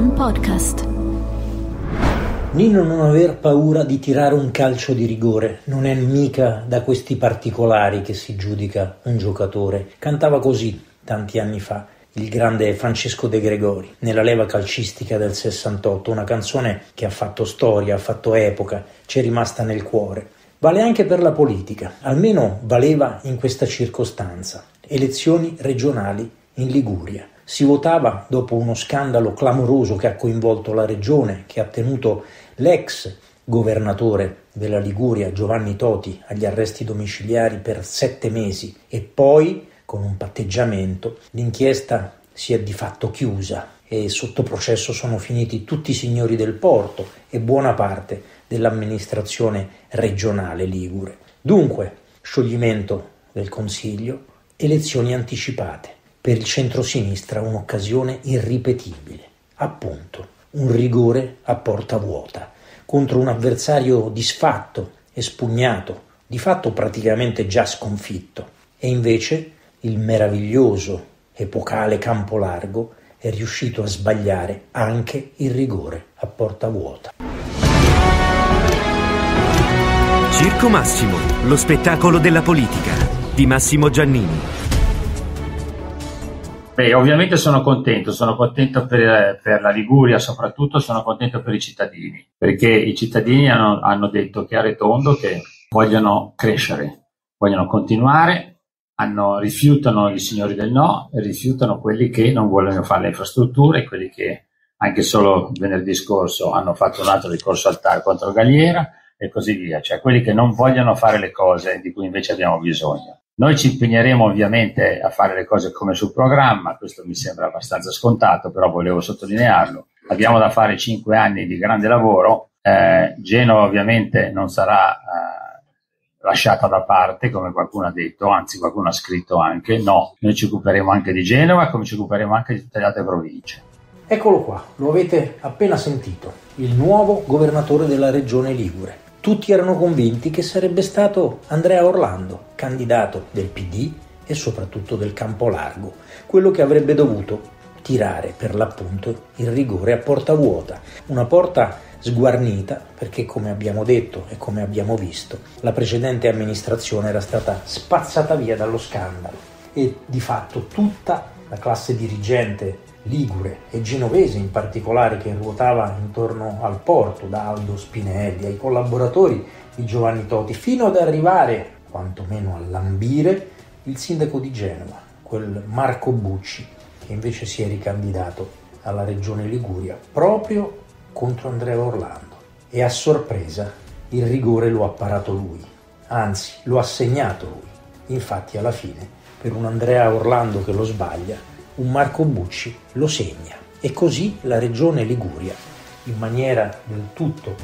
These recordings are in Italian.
One Podcast. Nino non aver paura di tirare un calcio di rigore, non è mica da questi particolari che si giudica un giocatore. Cantava così tanti anni fa il grande Francesco De Gregori nella leva calcistica del 68, una canzone che ha fatto storia, ha fatto epoca, ci è rimasta nel cuore. Vale anche per la politica, almeno valeva in questa circostanza. Elezioni regionali in Liguria. Si votava dopo uno scandalo clamoroso che ha coinvolto la regione, che ha tenuto l'ex governatore della Liguria, Giovanni Toti, agli arresti domiciliari per sette mesi e poi, con un patteggiamento, l'inchiesta si è di fatto chiusa e sotto processo sono finiti tutti i signori del porto e buona parte dell'amministrazione regionale ligure. Dunque, scioglimento del Consiglio, elezioni anticipate per il centrosinistra un'occasione irripetibile, appunto un rigore a porta vuota contro un avversario disfatto, espugnato, di fatto praticamente già sconfitto. E invece il meraviglioso, epocale campo largo è riuscito a sbagliare anche il rigore a porta vuota. Circo Massimo, lo spettacolo della politica di Massimo Giannini. Beh, ovviamente sono contento, sono contento per, per, la Liguria, soprattutto sono contento per i cittadini, perché i cittadini hanno, hanno detto chiaro e tondo che vogliono crescere, vogliono continuare, hanno, rifiutano i signori del no rifiutano quelli che non vogliono fare le infrastrutture, quelli che anche solo venerdì scorso hanno fatto un altro ricorso al TAR contro Galliera e così via, cioè quelli che non vogliono fare le cose di cui invece abbiamo bisogno. Noi ci impegneremo ovviamente a fare le cose come sul programma, questo mi sembra abbastanza scontato, però volevo sottolinearlo. Abbiamo da fare cinque anni di grande lavoro, eh, Genova ovviamente non sarà eh, lasciata da parte, come qualcuno ha detto, anzi qualcuno ha scritto anche, no, noi ci occuperemo anche di Genova come ci occuperemo anche di tutte le altre province. Eccolo qua, lo avete appena sentito, il nuovo governatore della regione Ligure. Tutti erano convinti che sarebbe stato Andrea Orlando, candidato del PD e soprattutto del Campo Largo, quello che avrebbe dovuto tirare per l'appunto il rigore a porta vuota, una porta sguarnita perché come abbiamo detto e come abbiamo visto la precedente amministrazione era stata spazzata via dallo scandalo e di fatto tutta la classe dirigente ligure e genovese in particolare che ruotava intorno al porto, da Aldo Spinelli ai collaboratori di Giovanni Toti, fino ad arrivare, quantomeno a lambire, il sindaco di Genova, quel Marco Bucci, che invece si è ricandidato alla regione Liguria proprio contro Andrea Orlando. E a sorpresa il rigore lo ha parato lui, anzi lo ha segnato lui. Infatti alla fine, per un Andrea Orlando che lo sbaglia, un Marco Bucci lo segna e così la regione Liguria, in maniera del tutto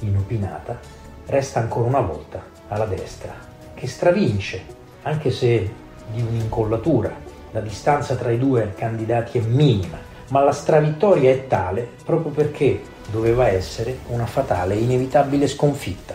inopinata, resta ancora una volta alla destra, che stravince, anche se di un'incollatura. La distanza tra i due candidati è minima, ma la stravittoria è tale proprio perché doveva essere una fatale e inevitabile sconfitta.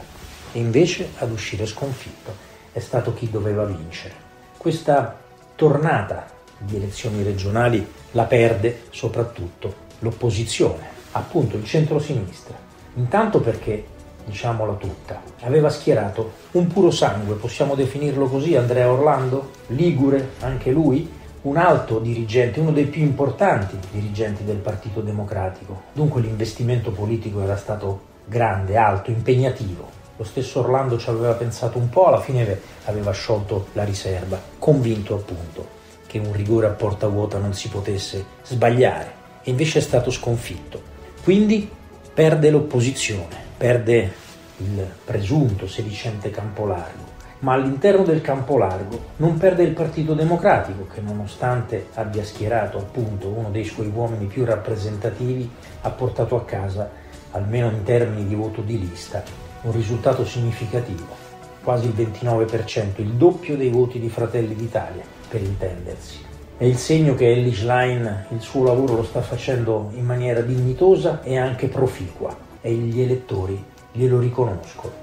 E invece ad uscire sconfitto è stato chi doveva vincere. Questa tornata di elezioni regionali la perde soprattutto l'opposizione, appunto il centro-sinistra. Intanto perché, diciamola tutta, aveva schierato un puro sangue, possiamo definirlo così, Andrea Orlando, Ligure, anche lui, un alto dirigente, uno dei più importanti dirigenti del Partito Democratico. Dunque l'investimento politico era stato grande, alto, impegnativo. Lo stesso Orlando ci aveva pensato un po', alla fine aveva sciolto la riserva, convinto appunto che un rigore a porta vuota non si potesse sbagliare. E invece è stato sconfitto. Quindi perde l'opposizione, perde il presunto sedicente campo largo, ma all'interno del campo largo non perde il Partito Democratico che nonostante abbia schierato appunto uno dei suoi uomini più rappresentativi ha portato a casa, almeno in termini di voto di lista, un risultato significativo, quasi il 29%, il doppio dei voti di Fratelli d'Italia per intendersi. È il segno che Ellie Schlein il suo lavoro lo sta facendo in maniera dignitosa e anche proficua e gli elettori glielo riconoscono.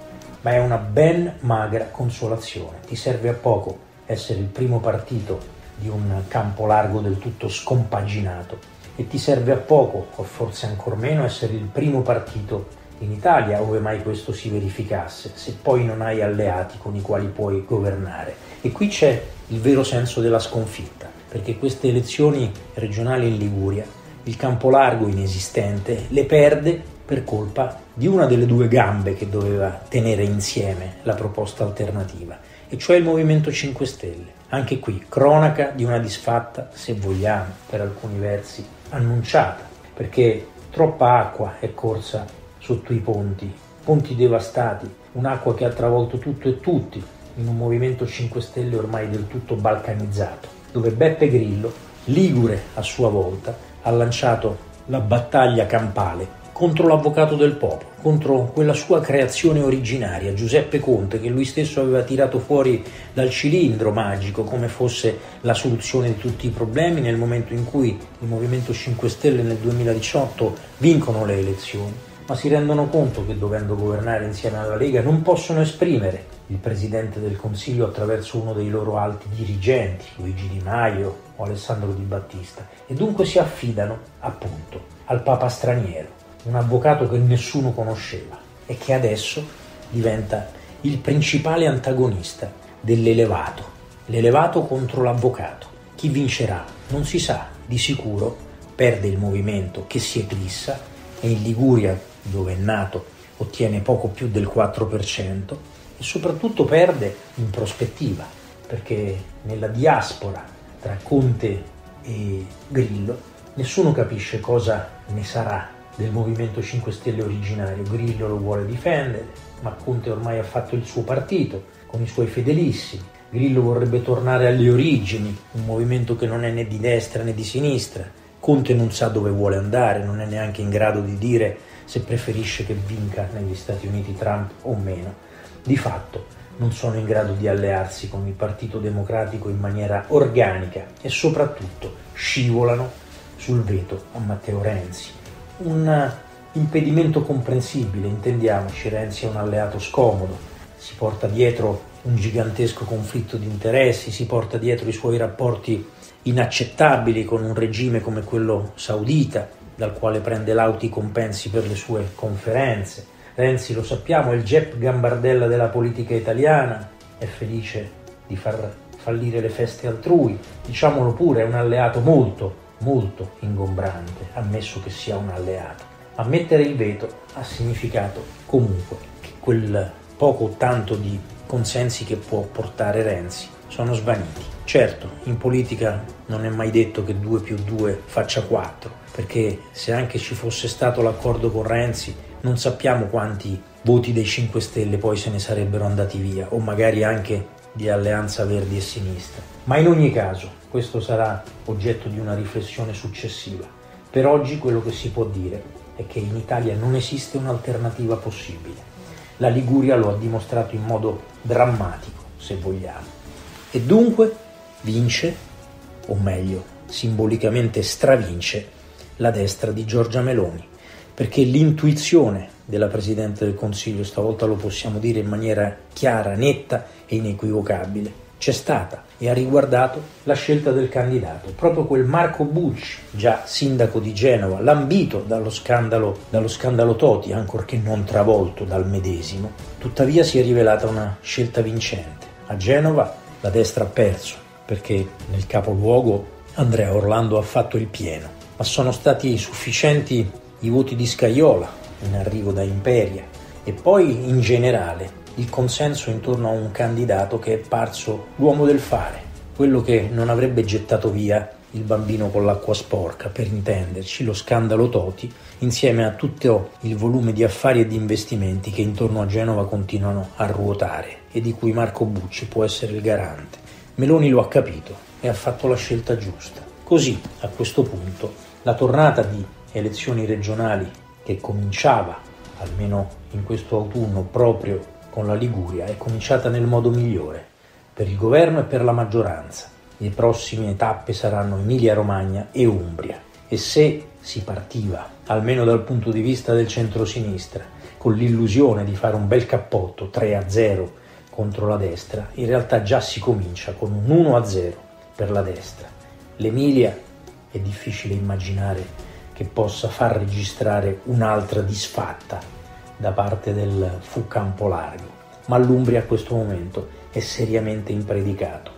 Ma è una ben magra consolazione. Ti serve a poco essere il primo partito di un campo largo del tutto scompaginato e ti serve a poco, o forse ancor meno, essere il primo partito in Italia, ove mai questo si verificasse, se poi non hai alleati con i quali puoi governare. E qui c'è il vero senso della sconfitta, perché queste elezioni regionali in Liguria, il campo largo inesistente, le perde per colpa di una delle due gambe che doveva tenere insieme la proposta alternativa, e cioè il Movimento 5 Stelle. Anche qui, cronaca di una disfatta, se vogliamo, per alcuni versi, annunciata, perché troppa acqua è corsa sotto i ponti, ponti devastati, un'acqua che ha travolto tutto e tutti in un movimento 5 Stelle ormai del tutto balcanizzato, dove Beppe Grillo, ligure a sua volta, ha lanciato la battaglia campale contro l'avvocato del popolo, contro quella sua creazione originaria, Giuseppe Conte, che lui stesso aveva tirato fuori dal cilindro magico come fosse la soluzione di tutti i problemi nel momento in cui il Movimento 5 Stelle nel 2018 vincono le elezioni, ma si rendono conto che dovendo governare insieme alla Lega non possono esprimere il Presidente del Consiglio attraverso uno dei loro alti dirigenti, Luigi Di Maio o Alessandro Di Battista, e dunque si affidano appunto al Papa straniero un avvocato che nessuno conosceva e che adesso diventa il principale antagonista dell'elevato, l'elevato contro l'avvocato. Chi vincerà non si sa, di sicuro perde il movimento che si eclissa e in Liguria, dove è nato, ottiene poco più del 4% e soprattutto perde in prospettiva, perché nella diaspora tra Conte e Grillo nessuno capisce cosa ne sarà del Movimento 5 Stelle originario. Grillo lo vuole difendere, ma Conte ormai ha fatto il suo partito con i suoi fedelissimi. Grillo vorrebbe tornare alle origini, un movimento che non è né di destra né di sinistra. Conte non sa dove vuole andare, non è neanche in grado di dire se preferisce che vinca negli Stati Uniti Trump o meno. Di fatto non sono in grado di allearsi con il Partito Democratico in maniera organica e soprattutto scivolano sul veto a Matteo Renzi un impedimento comprensibile, intendiamoci, Renzi è un alleato scomodo, si porta dietro un gigantesco conflitto di interessi, si porta dietro i suoi rapporti inaccettabili con un regime come quello saudita, dal quale prende lauti compensi per le sue conferenze. Renzi, lo sappiamo, è il Jep Gambardella della politica italiana, è felice di far fallire le feste altrui, diciamolo pure, è un alleato molto, molto ingombrante, ammesso che sia un alleato. Ma mettere il veto ha significato comunque che quel poco o tanto di consensi che può portare Renzi sono svaniti. Certo, in politica non è mai detto che 2 più 2 faccia 4, perché se anche ci fosse stato l'accordo con Renzi, non sappiamo quanti voti dei 5 Stelle poi se ne sarebbero andati via, o magari anche di Alleanza Verdi e Sinistra. Ma in ogni caso, questo sarà oggetto di una riflessione successiva. Per oggi quello che si può dire è che in Italia non esiste un'alternativa possibile. La Liguria lo ha dimostrato in modo drammatico, se vogliamo. E dunque vince, o meglio, simbolicamente stravince, la destra di Giorgia Meloni, perché l'intuizione della Presidente del Consiglio, stavolta lo possiamo dire in maniera chiara, netta e inequivocabile, c'è stata e ha riguardato la scelta del candidato, proprio quel Marco Bucci, già sindaco di Genova, lambito dallo scandalo, dallo scandalo Toti, ancorché non travolto dal medesimo, tuttavia si è rivelata una scelta vincente. A Genova la destra ha perso, perché nel capoluogo Andrea Orlando ha fatto il pieno, ma sono stati sufficienti i voti di Scaiola, in arrivo da Imperia, e poi in generale il consenso intorno a un candidato che è parso l'uomo del fare, quello che non avrebbe gettato via il bambino con l'acqua sporca, per intenderci, lo scandalo Toti, insieme a tutto il volume di affari e di investimenti che intorno a Genova continuano a ruotare e di cui Marco Bucci può essere il garante. Meloni lo ha capito e ha fatto la scelta giusta. Così, a questo punto, la tornata di elezioni regionali che cominciava, almeno in questo autunno, proprio con la Liguria è cominciata nel modo migliore per il governo e per la maggioranza. Le prossime tappe saranno Emilia-Romagna e Umbria. E se si partiva, almeno dal punto di vista del centro-sinistra, con l'illusione di fare un bel cappotto 3-0 contro la destra, in realtà già si comincia con un 1-0 per la destra. L'Emilia è difficile immaginare che possa far registrare un'altra disfatta da parte del fu campo largo, ma l'Umbria a questo momento è seriamente impredicato.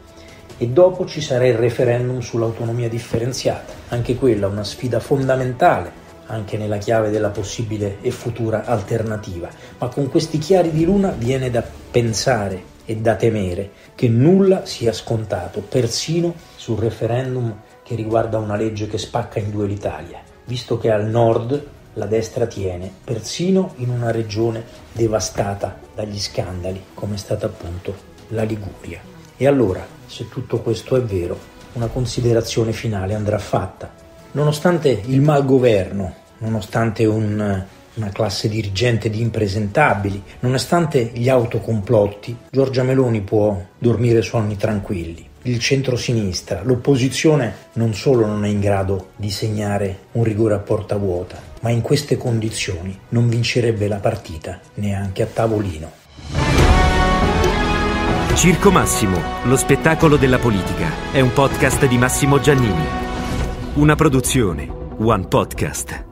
E dopo ci sarà il referendum sull'autonomia differenziata, anche quella una sfida fondamentale anche nella chiave della possibile e futura alternativa, ma con questi chiari di luna viene da pensare e da temere che nulla sia scontato, persino sul referendum che riguarda una legge che spacca in due l'Italia, visto che al nord la destra tiene, persino in una regione devastata dagli scandali, come è stata appunto la Liguria. E allora, se tutto questo è vero, una considerazione finale andrà fatta. Nonostante il malgoverno nonostante un, una classe dirigente di impresentabili, nonostante gli autocomplotti, Giorgia Meloni può dormire sonni tranquilli. Il centro-sinistra, l'opposizione non solo non è in grado di segnare un rigore a porta vuota, ma in queste condizioni non vincerebbe la partita neanche a tavolino. Circo Massimo, lo spettacolo della politica, è un podcast di Massimo Giannini. Una produzione, One Podcast.